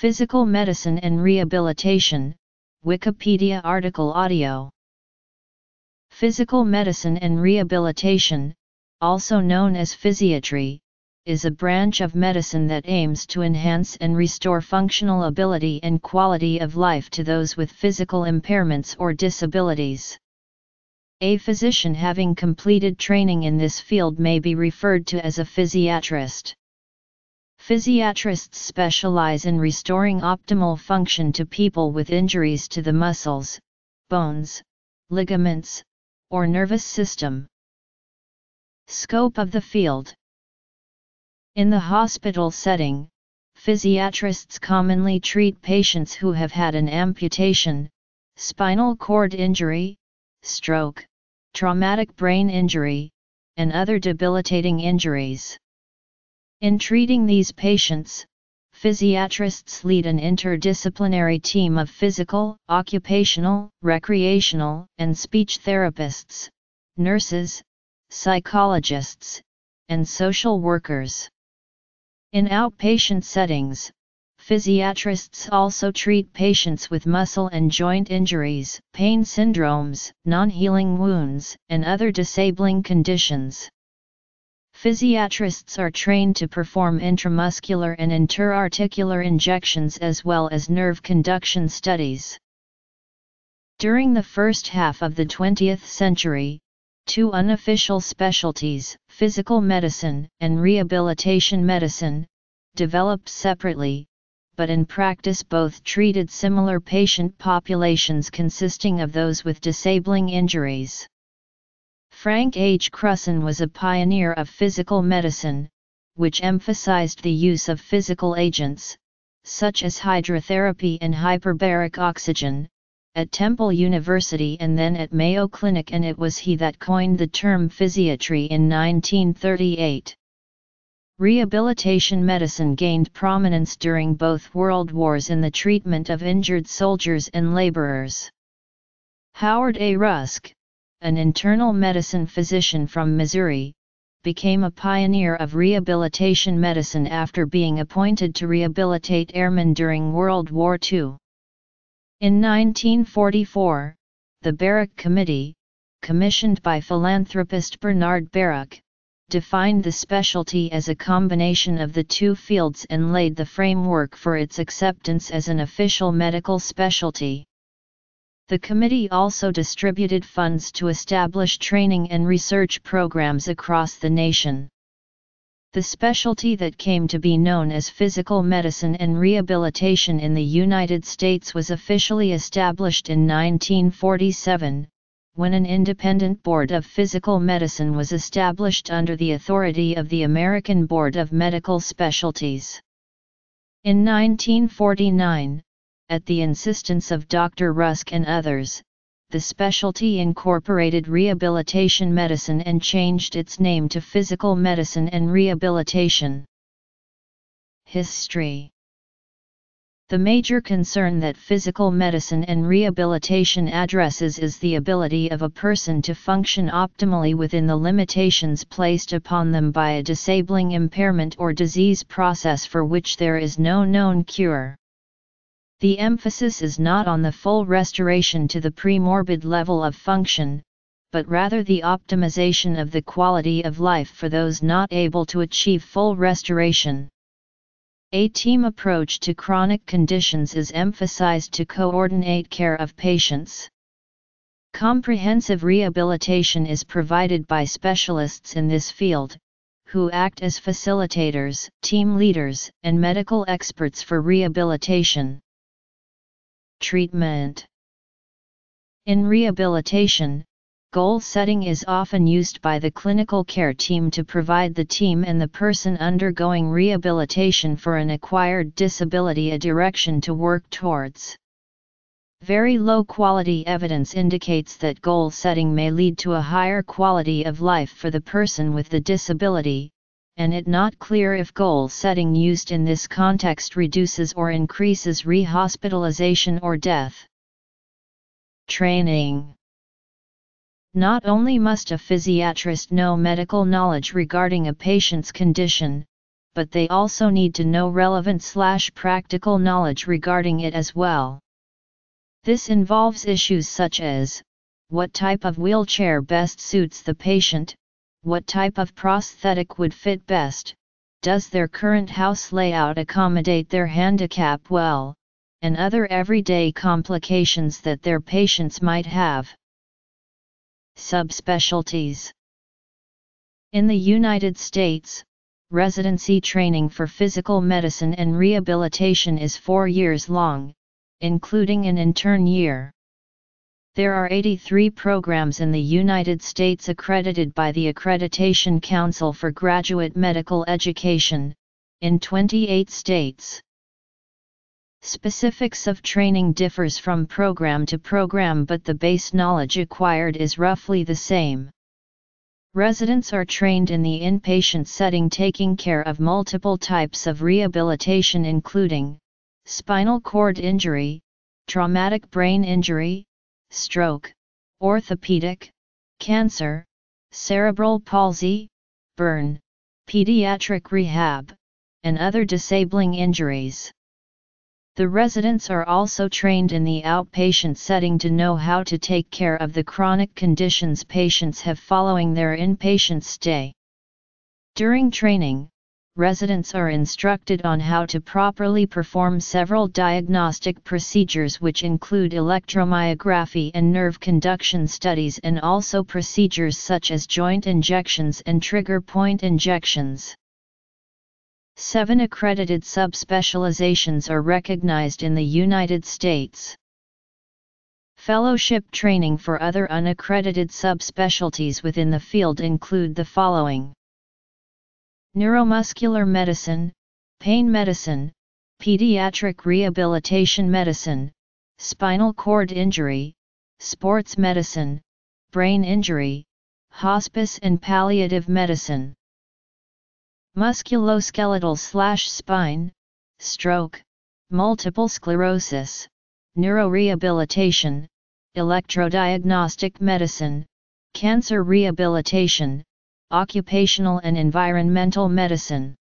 Physical Medicine and Rehabilitation, Wikipedia article audio. Physical medicine and rehabilitation, also known as physiatry, is a branch of medicine that aims to enhance and restore functional ability and quality of life to those with physical impairments or disabilities. A physician having completed training in this field may be referred to as a physiatrist. Physiatrists specialize in restoring optimal function to people with injuries to the muscles, bones, ligaments, or nervous system. Scope of the field In the hospital setting, physiatrists commonly treat patients who have had an amputation, spinal cord injury, stroke, traumatic brain injury, and other debilitating injuries. In treating these patients, physiatrists lead an interdisciplinary team of physical, occupational, recreational, and speech therapists, nurses, psychologists, and social workers. In outpatient settings, physiatrists also treat patients with muscle and joint injuries, pain syndromes, non-healing wounds, and other disabling conditions. Physiatrists are trained to perform intramuscular and interarticular injections as well as nerve conduction studies. During the first half of the 20th century, two unofficial specialties, physical medicine and rehabilitation medicine, developed separately, but in practice both treated similar patient populations consisting of those with disabling injuries. Frank H. Krusen was a pioneer of physical medicine, which emphasized the use of physical agents, such as hydrotherapy and hyperbaric oxygen, at Temple University and then at Mayo Clinic and it was he that coined the term physiatry in 1938. Rehabilitation medicine gained prominence during both world wars in the treatment of injured soldiers and laborers. Howard A. Rusk, an internal medicine physician from Missouri, became a pioneer of rehabilitation medicine after being appointed to rehabilitate airmen during World War II. In 1944, the Baruch Committee, commissioned by philanthropist Bernard Baruch, defined the specialty as a combination of the two fields and laid the framework for its acceptance as an official medical specialty. The committee also distributed funds to establish training and research programs across the nation. The specialty that came to be known as physical medicine and rehabilitation in the United States was officially established in 1947, when an independent board of physical medicine was established under the authority of the American Board of Medical Specialties. In 1949, at the insistence of Dr. Rusk and others, the specialty incorporated rehabilitation medicine and changed its name to physical medicine and rehabilitation. History The major concern that physical medicine and rehabilitation addresses is the ability of a person to function optimally within the limitations placed upon them by a disabling impairment or disease process for which there is no known cure. The emphasis is not on the full restoration to the premorbid level of function, but rather the optimization of the quality of life for those not able to achieve full restoration. A team approach to chronic conditions is emphasized to coordinate care of patients. Comprehensive rehabilitation is provided by specialists in this field, who act as facilitators, team leaders, and medical experts for rehabilitation. Treatment In rehabilitation, goal setting is often used by the clinical care team to provide the team and the person undergoing rehabilitation for an acquired disability a direction to work towards. Very low quality evidence indicates that goal setting may lead to a higher quality of life for the person with the disability, and it not clear if goal setting used in this context reduces or increases rehospitalization or death. Training Not only must a physiatrist know medical knowledge regarding a patient's condition, but they also need to know relevant slash practical knowledge regarding it as well. This involves issues such as, what type of wheelchair best suits the patient, what type of prosthetic would fit best, does their current house layout accommodate their handicap well, and other everyday complications that their patients might have. Subspecialties In the United States, residency training for physical medicine and rehabilitation is four years long, including an intern year. There are 83 programs in the United States accredited by the Accreditation Council for Graduate Medical Education, in 28 states. Specifics of training differs from program to program but the base knowledge acquired is roughly the same. Residents are trained in the inpatient setting taking care of multiple types of rehabilitation including spinal cord injury, traumatic brain injury, stroke, orthopedic, cancer, cerebral palsy, burn, pediatric rehab, and other disabling injuries. The residents are also trained in the outpatient setting to know how to take care of the chronic conditions patients have following their inpatient stay. During training, residents are instructed on how to properly perform several diagnostic procedures which include electromyography and nerve conduction studies and also procedures such as joint injections and trigger point injections. Seven accredited subspecializations are recognized in the United States. Fellowship training for other unaccredited subspecialties within the field include the following neuromuscular medicine, pain medicine, pediatric rehabilitation medicine, spinal cord injury, sports medicine, brain injury, hospice and palliative medicine. Musculoskeletal slash spine, stroke, multiple sclerosis, neurorehabilitation, electrodiagnostic medicine, cancer rehabilitation, occupational and environmental medicine.